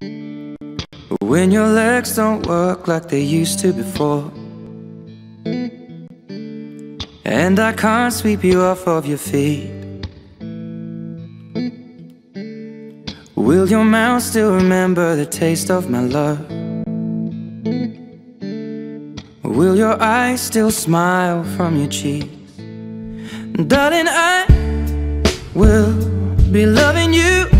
When your legs don't work like they used to before. And I can't sweep you off of your feet. Will your mouth still remember the taste of my love? Will your eyes still smile from your cheeks? Darling, I will be loving you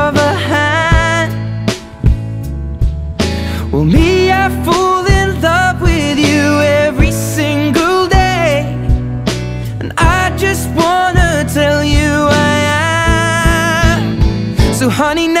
honey, now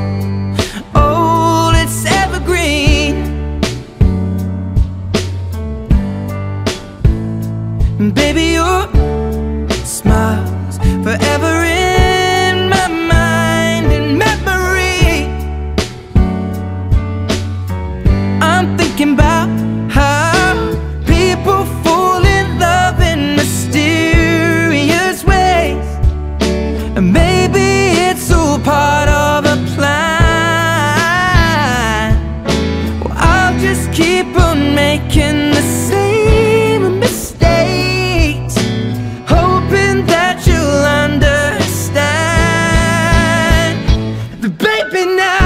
Baby, your Baby, now.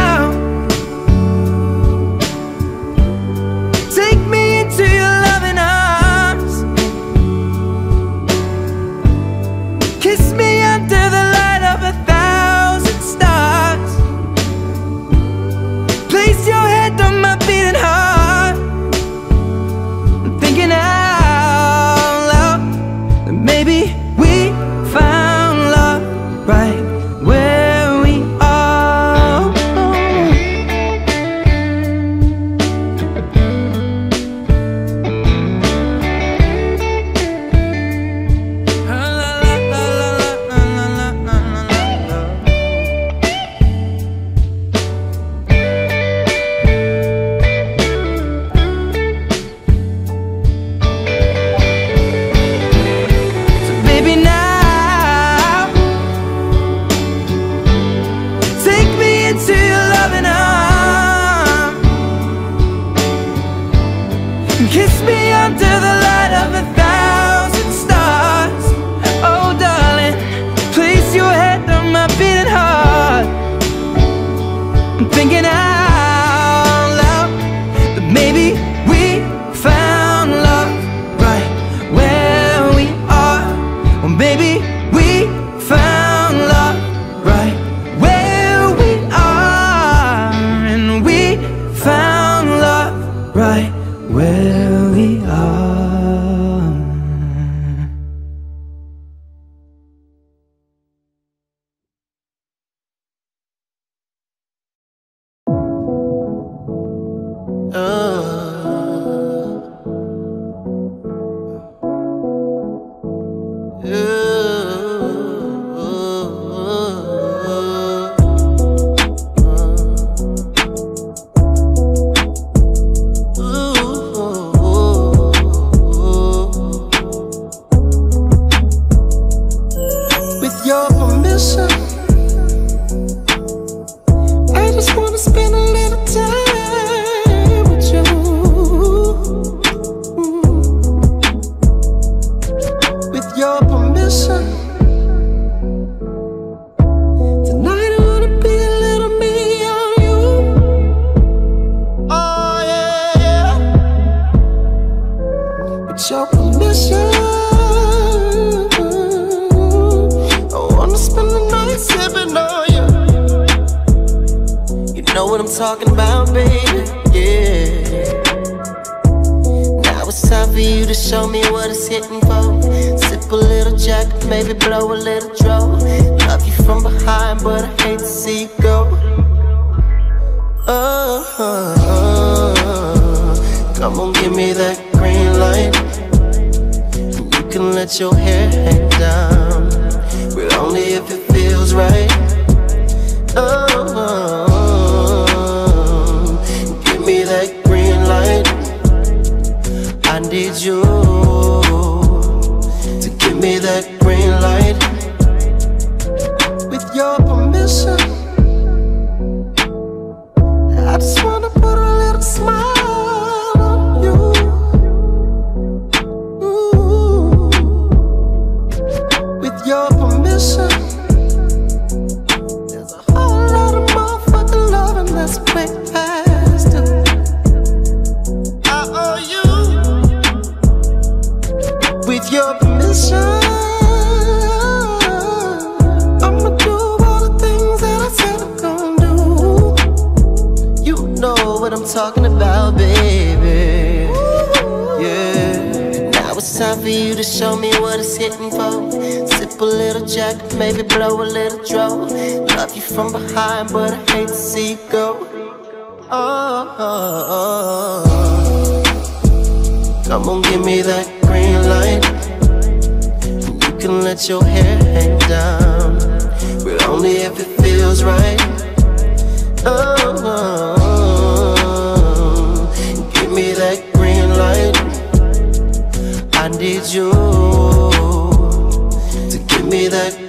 Talking about, baby? Yeah. Now it's time for you to show me what it's hitting for. Sip a little jack, maybe blow a little draw. Love you from behind, but I hate to see you go. Oh, oh, oh. come on, give me that green light. You can let your hair hang down, but only if it feels right. Just wanna put a little smile on you. Ooh. With your permission, there's a whole lot of motherfucking you with your permission. What I'm talking about, baby. Yeah. Now it's time for you to show me what it's hitting for. Sip a little jack, maybe blow a little draw. Love you from behind, but I hate to see you go. Oh, oh, oh. Come on, give me that green light. You can let your hair hang down, but only if it feels right. Oh, oh, Need you to give me that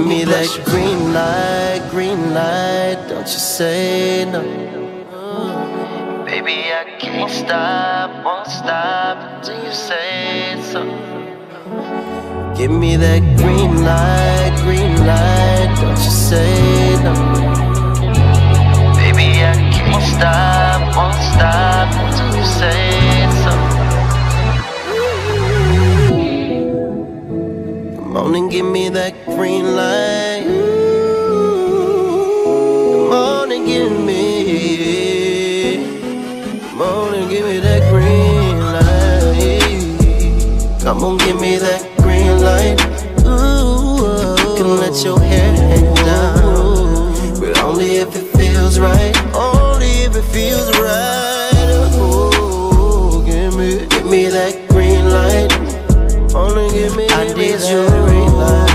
give me that green light, green light. Don't you say no. Baby, I can't stop, won't stop until you say so. Give me that green light, green light, don't you say no. Baby, I can't stop, won't stop until you say on and give me that green light. Come on and give me. Come on and give me that green light. Come on, give me that green light. Ooh, can let your hair hang down, but only if it feels right. Only if it feels right. Ooh, give me, give me that I need you, green light, baby.